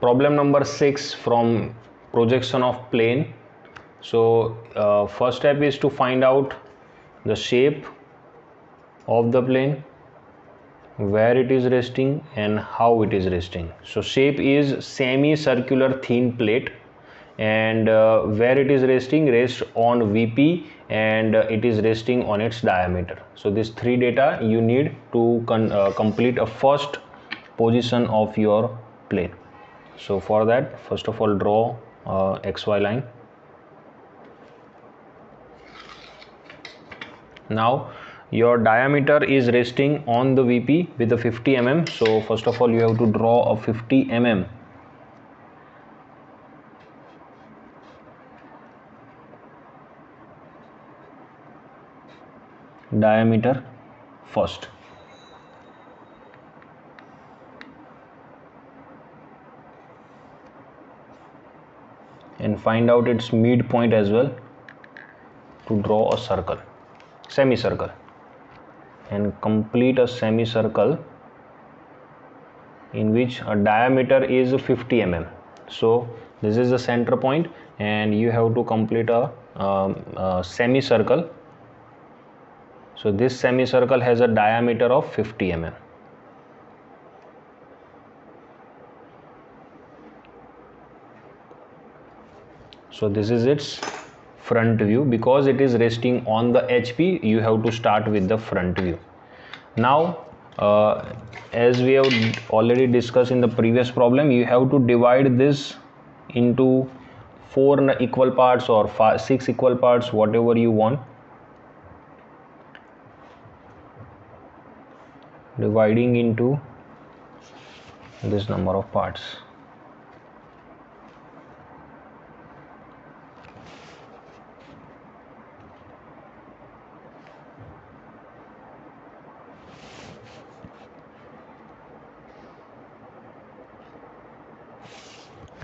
problem number 6 from projection of plane. So uh, first step is to find out the shape of the plane where it is resting and how it is resting. So shape is semi-circular thin plate and uh, where it is resting rests on vp and uh, it is resting on its diameter. So these three data you need to uh, complete a first position of your plane so for that first of all draw uh, xy line. Now your diameter is resting on the vp with a 50 mm so first of all you have to draw a 50 mm diameter first and find out its midpoint as well to draw a circle semicircle. And complete a semicircle in which a diameter is 50 mm. So this is the center point and you have to complete a, um, a semicircle. So this semicircle has a diameter of 50 mm so this is its front view. Because it is resting on the HP you have to start with the front view. Now uh, as we have already discussed in the previous problem you have to divide this into four equal parts or five, six equal parts whatever you want. Dividing into this number of parts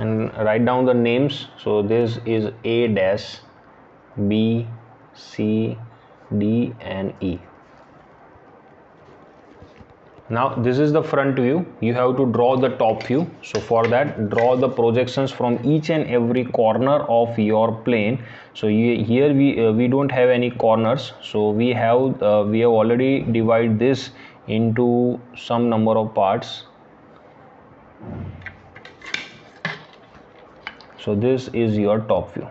and write down the names. So this is a dash b c d and e. Now this is the front view. You have to draw the top view. So for that draw the projections from each and every corner of your plane. So you, here we uh, we don't have any corners. So we have uh, we have already divided this into some number of parts so this is your top view.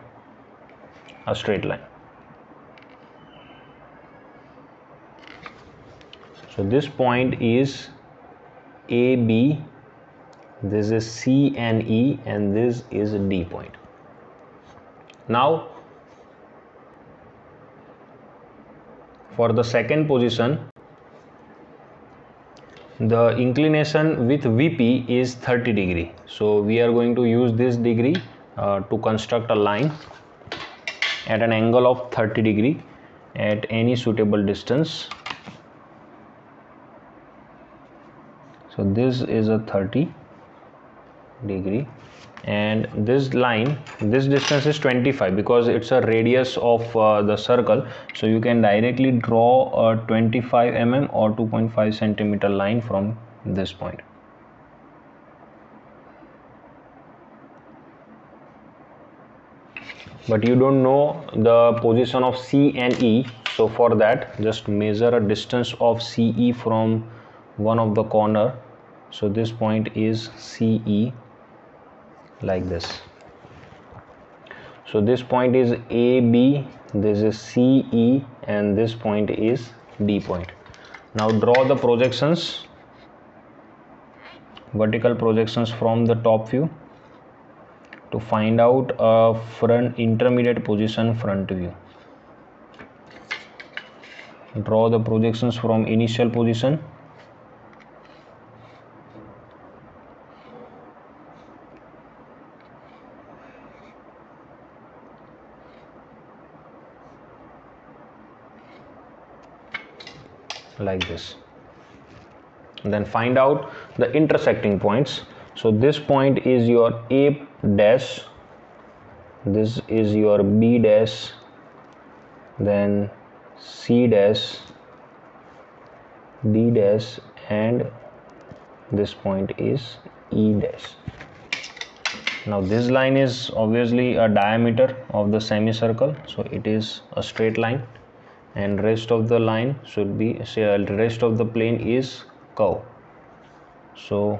A straight line. So this point is AB this is C and E and this is D point. Now for the second position the inclination with VP is 30 degree. So we are going to use this degree to construct a line at an angle of 30 degree at any suitable distance. So this is a 30 degree and this line this distance is 25 because it's a radius of uh, the circle. So you can directly draw a 25 mm or 2.5 centimeter line from this point but you don't know the position of C and E. So for that just measure a distance of CE from one of the corner. So this point is CE like this. So this point is AB this is CE and this point is D point. Now draw the projections vertical projections from the top view to find out a front intermediate position front view. Draw the projections from initial position. Like this. Then find out the intersecting points. So this point is your a dash. This is your b dash. Then c dash. D dash. And this point is e dash. Now this line is obviously a diameter of the semicircle. So it is a straight line. And rest of the line should be say rest of the plane is curve so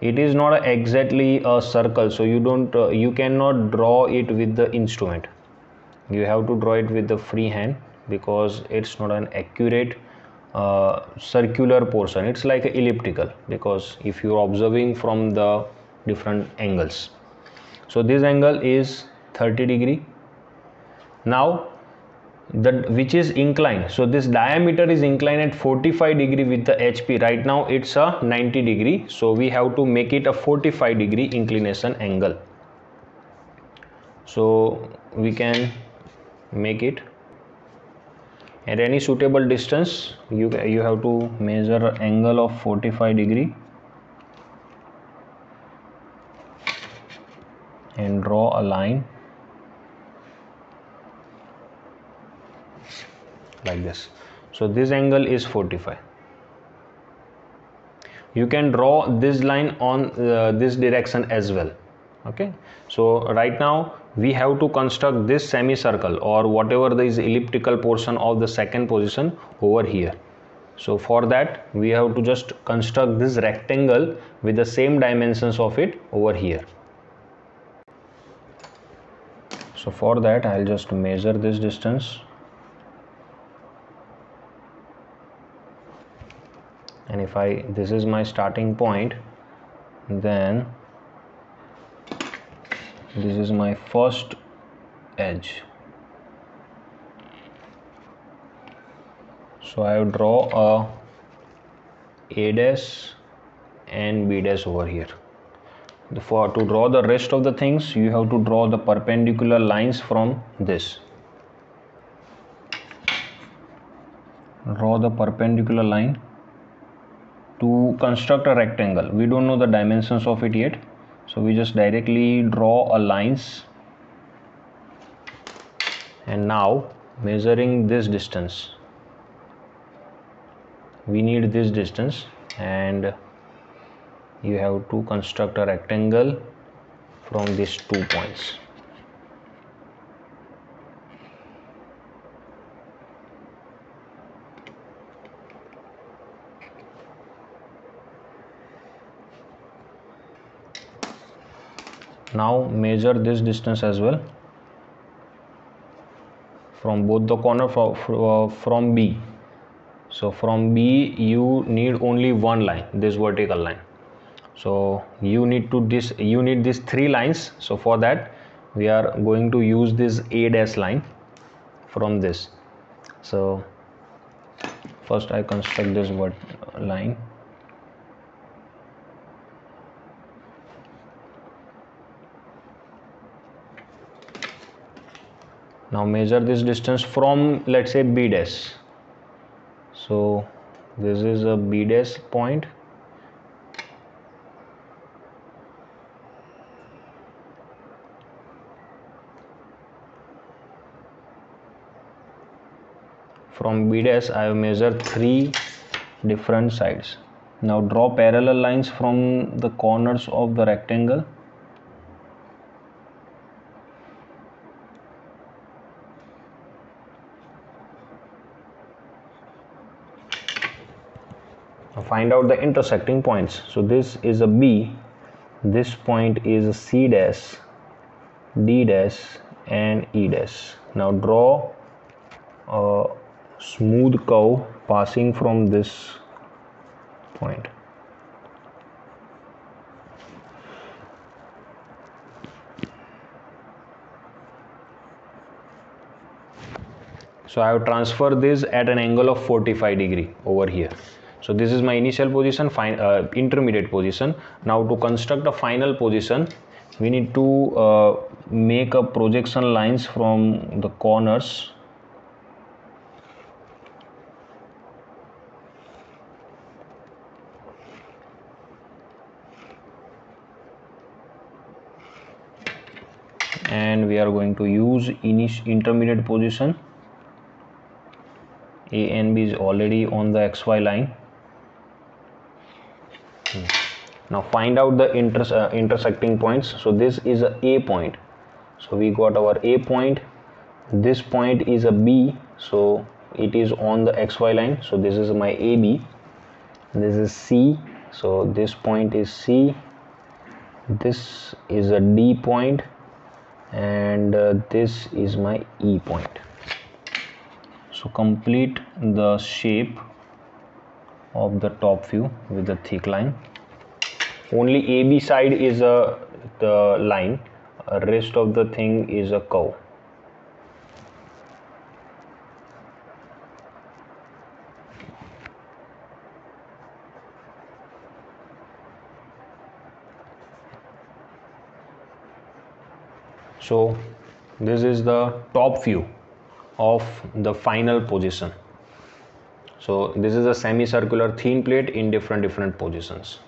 it is not exactly a circle so you don't uh, you cannot draw it with the instrument. You have to draw it with the free hand because it's not an accurate uh, circular portion. It's like elliptical because if you're observing from the different angles. So this angle is 30 degree. Now that which is inclined. So this diameter is inclined at 45 degree with the hp right now it's a 90 degree. So we have to make it a 45 degree inclination angle. So we can make it at any suitable distance. You you have to measure angle of 45 degree and draw a line like this. So this angle is 45 you can draw this line on uh, this direction as well. Okay? So right now we have to construct this semicircle or whatever the is elliptical portion of the second position over here. So for that we have to just construct this rectangle with the same dimensions of it over here. So for that I'll just measure this distance and if I this is my starting point then this is my first edge. So I draw a a dash and b dash over here. For to draw the rest of the things you have to draw the perpendicular lines from this. Draw the perpendicular line to construct a rectangle. We don't know the dimensions of it yet. So we just directly draw a lines. And now measuring this distance. We need this distance and you have to construct a rectangle from these two points now measure this distance as well from both the corner uh, from B. So from B you need only one line this vertical line. So you need to this you need these three lines. So for that we are going to use this A dash line from this. So first I construct this line now measure this distance from let's say b dash. So this is a b dash point. From b dash i have measured three different sides. Now draw parallel lines from the corners of the rectangle find out the intersecting points. So this is a B this point is a C dash D dash and E dash. Now draw a smooth curve passing from this point. So I have transferred this at an angle of 45 degree over here so this is my initial position uh, intermediate position. Now to construct a final position we need to uh, make a projection lines from the corners. And we are going to use intermediate position. A and b is already on the xy line now find out the uh, intersecting points. So this is a a point. So we got our a point. This point is a b. So it is on the xy line. So this is my ab this is c. So this point is c. This is a d point. And uh, this is my e point. So complete the shape of the top view with the thick line. Only AB side is a the line. Uh, rest of the thing is a curve. So this is the top view of the final position so this is a semicircular thin plate in different different positions